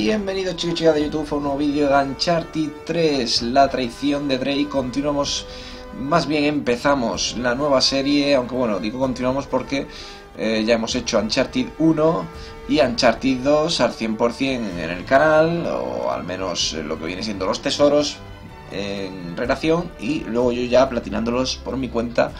Bienvenidos chicos y chicas de YouTube a un nuevo vídeo de Uncharted 3, la traición de Drake. Continuamos, más bien empezamos la nueva serie, aunque bueno, digo continuamos porque eh, ya hemos hecho Uncharted 1 y Uncharted 2 al 100% en el canal, o al menos lo que viene siendo los tesoros en relación, y luego yo ya platinándolos por mi cuenta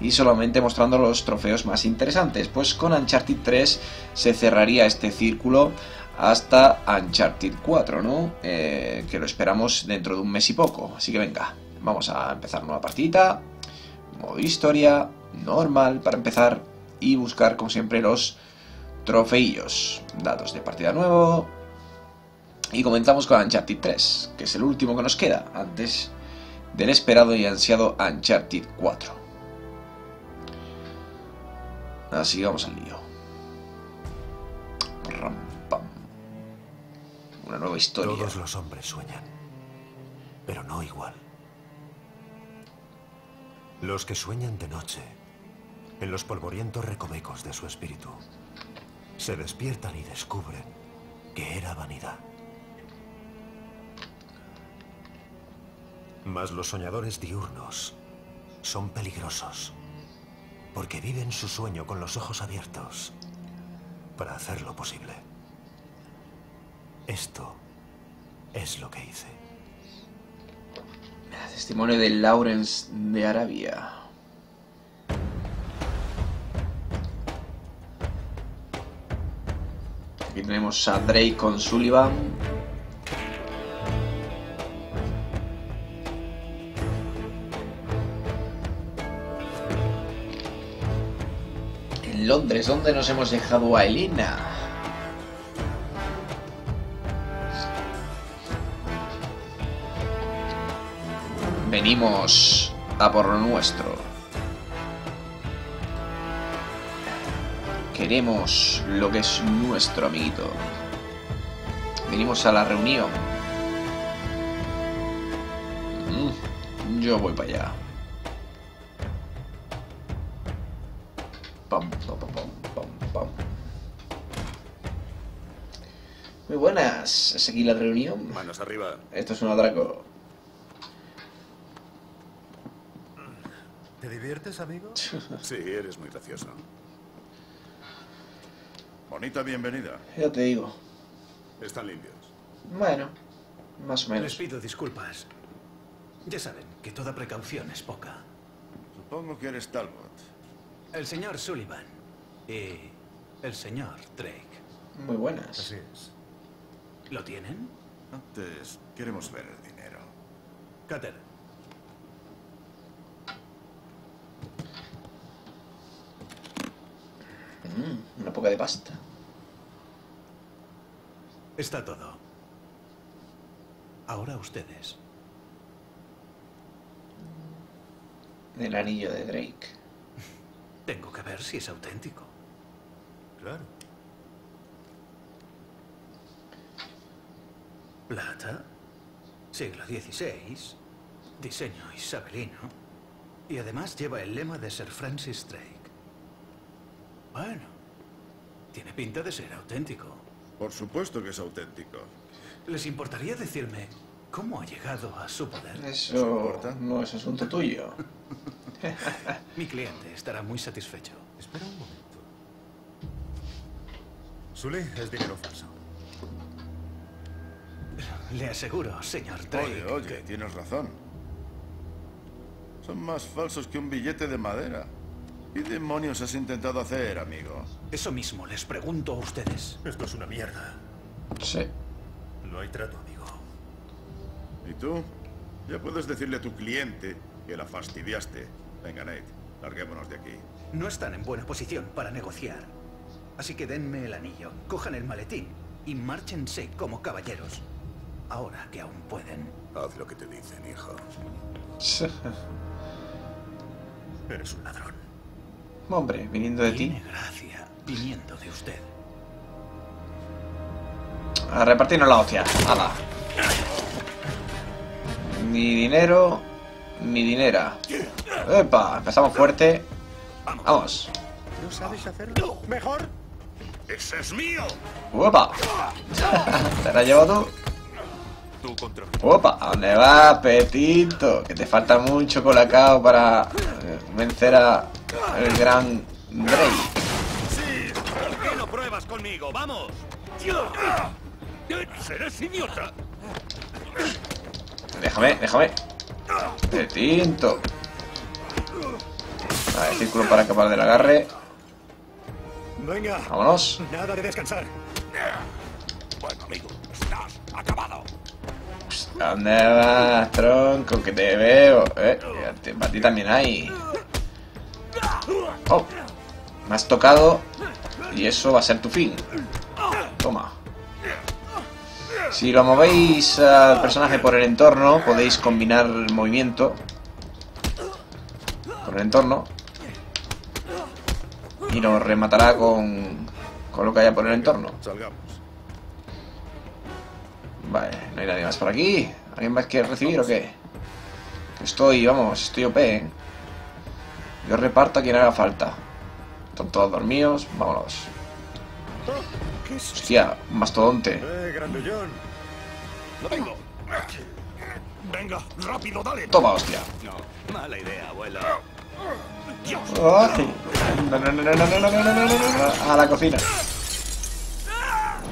y solamente mostrando los trofeos más interesantes. Pues con Uncharted 3 se cerraría este círculo hasta Uncharted 4, ¿no? Eh, que lo esperamos dentro de un mes y poco. Así que venga, vamos a empezar nueva partida, modo historia, normal para empezar y buscar como siempre los trofeillos. Datos de partida nuevo. Y comenzamos con Uncharted 3, que es el último que nos queda antes del esperado y ansiado Uncharted 4. Así vamos al lío. Todos los hombres sueñan, pero no igual. Los que sueñan de noche, en los polvorientos recovecos de su espíritu, se despiertan y descubren que era vanidad. Mas los soñadores diurnos son peligrosos, porque viven su sueño con los ojos abiertos para hacerlo posible. Esto es lo que hice. Testimonio de Lawrence de Arabia. Aquí tenemos a Drake con Sullivan. En Londres, ¿dónde nos hemos dejado a Elena? Venimos a por lo nuestro. Queremos lo que es nuestro, amiguito. Venimos a la reunión. Mm, Yo voy para allá. Pam, pam, pam, pam, pam. Muy buenas. ¿Es aquí la reunión? Manos arriba. Esto es un atraco. ¿Te diviertes, amigo? Sí, eres muy gracioso. Bonita bienvenida. Ya te digo. Están limpios. Bueno, más o Les menos. pido disculpas. Ya saben que toda precaución es poca. Supongo que eres Talbot. El señor Sullivan y el señor Drake. Muy buenas. Así es. ¿Lo tienen? Antes, queremos ver el dinero. Cutter, Mm, una poca de pasta. está todo. Ahora ustedes. El anillo de Drake. Tengo que ver si es auténtico. Claro. Plata, siglo XVI, diseño isabelino, y además lleva el lema de Sir Francis Drake. Bueno, tiene pinta de ser auténtico. Por supuesto que es auténtico. ¿Les importaría decirme cómo ha llegado a su poder? Eso importa? no es asunto tuyo. Mi cliente estará muy satisfecho. Espera un momento. Sully es dinero falso. Le aseguro, señor Drake. Oye, oye, que- tienes razón. Son más falsos que un billete de madera. ¿Qué demonios has intentado hacer, amigo? Eso mismo les pregunto a ustedes. Esto es una mierda. Sí. No hay trato, amigo. ¿Y tú? Ya puedes decirle a tu cliente que la fastidiaste. Venga, Nate, larguémonos de aquí. No están en buena posición para negociar. Así que denme el anillo, cojan el maletín y márchense como caballeros. Ahora que aún pueden. Haz lo que te dicen, hijo. Eres un ladrón. Hombre, viniendo de ti. Tiene gracia viniendo de usted. A repartirnos la hostia. ¡Hala! Ni dinero, ni dinera. ¡Epa! Empezamos fuerte. Vamos. ¿No sabes hacerlo? Mejor. ¡Ese es mío! ¡Opa! ¿Te la has llevado tú? ¡Opa! ¿A dónde vas, Petito? Que te falta mucho colacao para vencer a el gran Drake. ¡Sí! ¿Por qué no pruebas conmigo? ¡Vamos! ¡Eres idiota! Déjame, déjame. Petito. Vale, círculo para escapar del agarre. Venga, Vámonos. nada de descansar. Bueno, amigo, estás acabado. ¿A dónde vas, tronco? Que te veo. Eh, para ti también hay. Oh, me has tocado y eso va a ser tu fin. Toma. Si lo movéis al personaje por el entorno, podéis combinar el movimiento por el entorno y nos rematará con, con lo que haya por el entorno. Vale, no hay nadie más por aquí. ¿Alguien más quiere recibir o qué? Estoy, vamos, estoy OP, ¿eh? Yo reparto a quien haga falta. Están todos dormidos, vámonos. Hostia, un mastodonte. Venga, rápido, dale. Toma, hostia. mala idea, abuelo. A la cocina.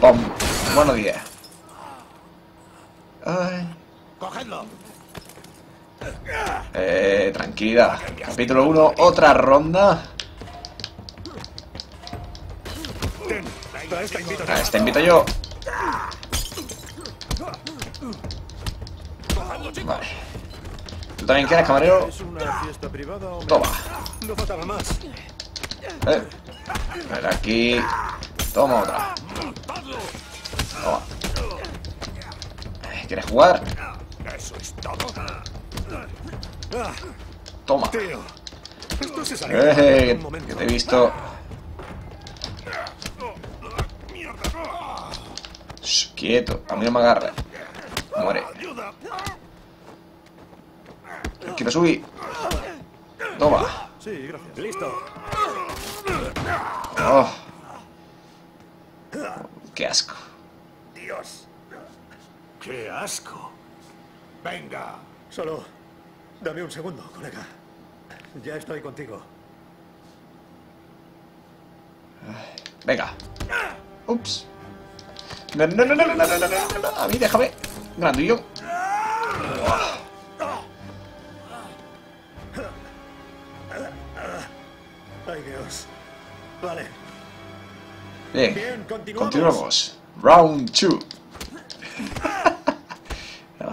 Pum. Buenos días. Ay. Cogedlo. Eh, tranquilidad. Capítulo 1, otra ronda. A este invito yo. Vale. ¿Tú también quieres, camarero? ¿Es una fiesta privada o Toma. Eh. Ven aquí. Toma otra. Toma. Eh, ¿Quieres jugar? Eso es todo. Toma. Eh, momento. que te he visto. Shh, quieto, a mí no me agarra. Muere. Quiero subir. Toma. Sí, gracias. Listo. Oh. Qué asco. Dios. ¡Qué asco! Venga. Solo dame un segundo, colega. Ya estoy contigo. Venga. Ups. No, no, no, no, no, no, no, no, no. A mí déjame. Grandullo. Ay, Dios. Vale. Bien. Bien, continuamos. Continuamos. Round 2.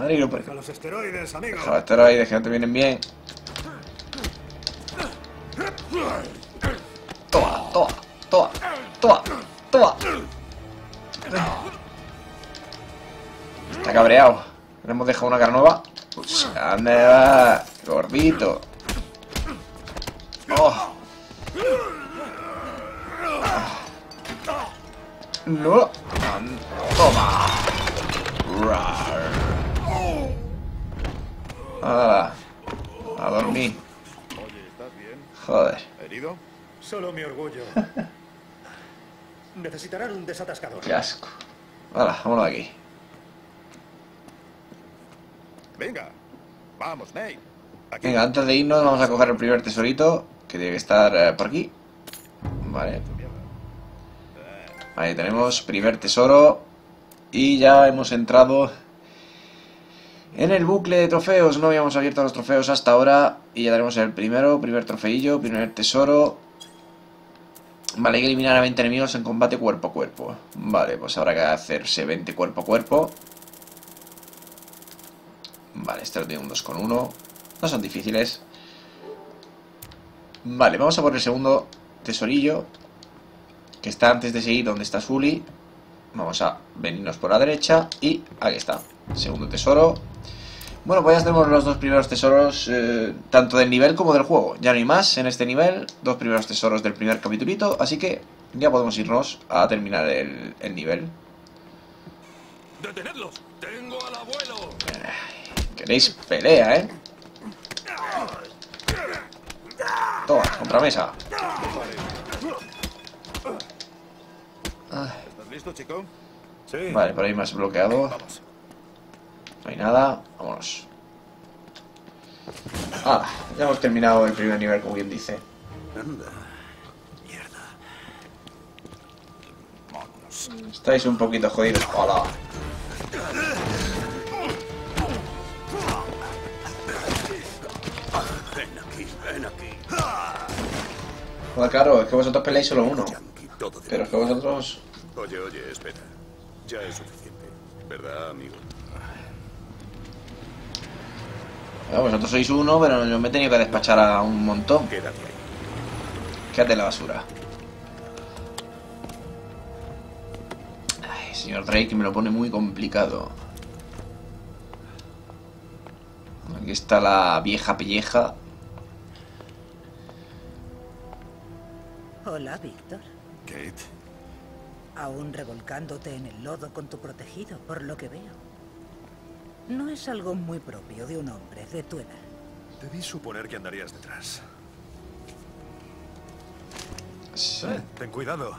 Madre pone. A los esteroides, amigo. Los esteroides que no te vienen bien. Toma, toma, toma, toma, toma. Está cabreado. Le hemos dejado una cara nueva. Pues, ¿dónde va? Gordito. Oh. No. Toma. Nada. A dormir. Oye, ¿estás bien? Joder. ¿Herido? Solo mi orgullo. Necesitarán un desatascador. Qué asco. Hala, vámonos de aquí. Venga. Vamos, Nate. Aquí. Venga, antes de irnos vamos a coger el primer tesorito, que tiene que estar eh, por aquí. Vale. Ahí tenemos primer tesoro. Y ya hemos entrado en el bucle de trofeos. No habíamos abierto los trofeos hasta ahora. Y ya tenemos el primero, primer trofeillo, primer tesoro. Vale, hay que eliminar a 20 enemigos en combate cuerpo a cuerpo. Vale, pues habrá que hacerse 20 cuerpo a cuerpo. Vale, este lo tiene un 2 con 1. No son difíciles. Vale, vamos a por el segundo tesorillo. Que está antes de seguir donde está Sully. Vamos a venirnos por la derecha. Y aquí está. Segundo tesoro. Bueno, pues ya tenemos los dos primeros tesoros. eh, tanto del nivel como del juego. Ya no hay más en este nivel. Dos primeros tesoros del primer capitulito. Así que ya podemos irnos a terminar el, el nivel. ¡Detenedlos! ¡Tengo al abuelo! Queréis pelea, ¿eh? Toma, contramesa. ¿Estás listo, chico? Sí. Vale, por ahí más bloqueado. Vamos. Hay nada. Vámonos. Ah, ya hemos terminado el primer nivel, como bien dice. Estáis un poquito jodidos. Hola. Joder, claro, es que vosotros peleáis solo uno. Pero es que vosotros... Oye, oye, espera. Ya es suficiente. ¿Verdad, amigo? Ah, vosotros sois uno, pero yo me he tenido que despachar a un montón. Quédate ahí. Quédate en la basura. Ay, señor Drake, me lo pone muy complicado. Aquí está la vieja pelleja. Hola, Víctor. Kate. Aún revolcándote en el lodo con tu protegido, por lo que veo. No es algo muy propio de un hombre de tu edad. Debí suponer que andarías detrás. Sí. Ten cuidado.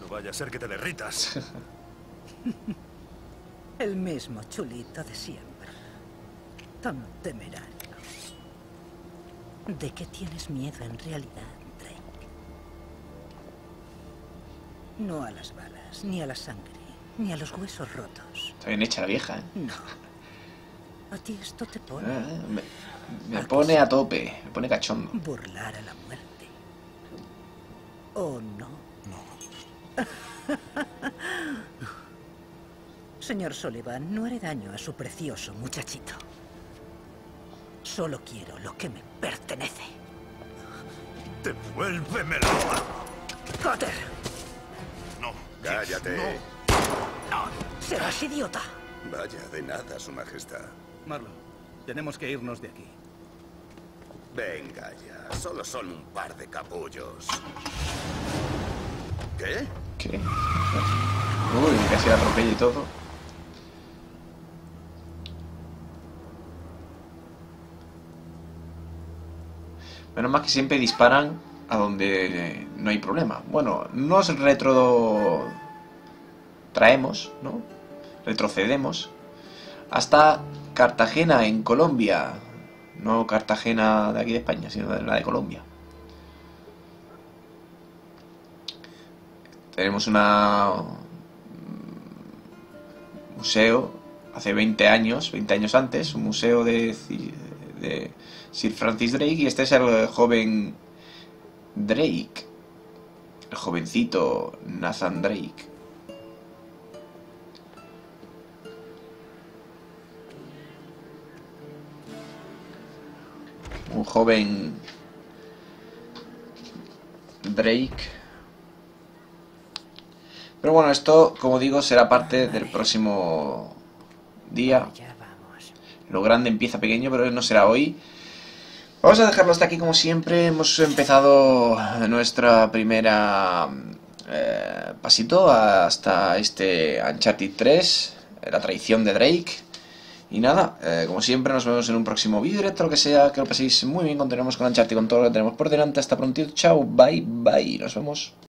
No vaya a ser que te derritas. El mismo chulito de siempre. Tan temerario. ¿De qué tienes miedo en realidad, Drake? No a las balas, ni a la sangre, ni a los huesos rotos. Está bien hecha la vieja, ¿eh? No. A ti esto te pone Eh, Me, me pone a tope, me pone cachondo. burlar a la muerte. ¿O no? Señor Sullivan, no haré daño a su precioso muchachito. Solo quiero lo que me pertenece. ¡Devuélvemelo! ¡Cotter! No. Cállate. ¡Serás idiota! Vaya, de nada, su majestad. Marlon, tenemos que irnos de aquí. Venga ya, solo son un par de capullos. ¿Qué? ¿Qué? Uy, casi la atropella y todo. Menos mal que siempre disparan a donde no hay problema. Bueno, nos retro... traemos, ¿no? Retrocedemos hasta Cartagena, en Colombia. No Cartagena de aquí de España, sino de la de Colombia. Tenemos una un museo hace 20 años, 20 años antes, un museo de, de Sir Francis Drake y este es el joven Drake, el jovencito Nathan Drake. Un joven Drake. Pero bueno, esto, como digo, será parte del próximo día. Lo grande empieza pequeño, pero no será hoy. Vamos a dejarlo hasta aquí como siempre. Hemos empezado nuestra primera eh, pasito hasta este Uncharted 3, la traición de Drake. Y nada, eh, como siempre nos vemos en un próximo vídeo, directo, lo que sea, que lo paséis muy bien, continuemos con Uncharted, con todo lo que tenemos por delante. Hasta pronto, chao, bye, bye, nos vemos.